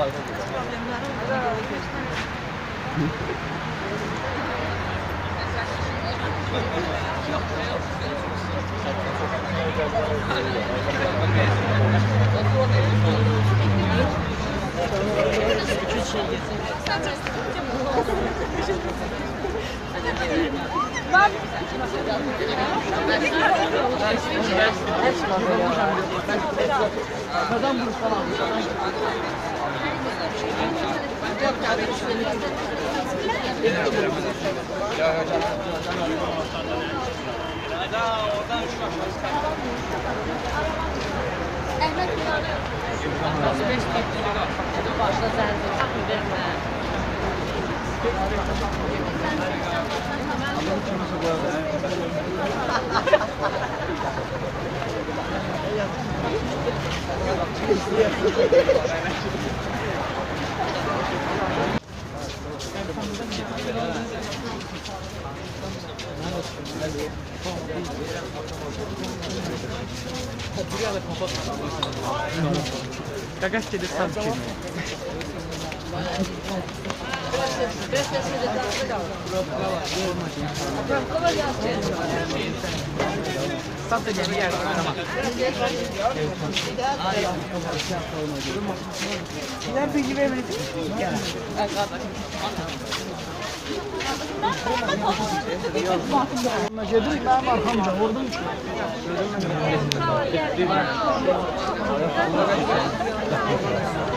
Bütün şey getirdim. Kazan burs falan. Daha oradan şu Ahmet Başla sen de. 流してるタ中の。Nerede giremedik? Gedim ben arkamca vurdum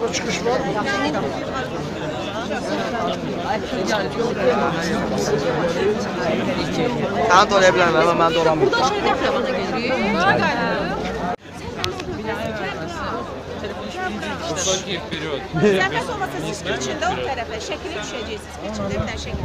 Orada çıkış var mı? Sen de oraya bilemem ama ben de olamıyorum. Burada şöyle yapmana geliyor. Zəhmət olmasa siz keçin də o tərəfə, şəkili düşəcəksiniz. Keçin də bir dənə şəkil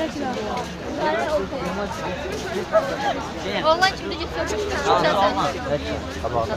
Online şimdi git Tamam.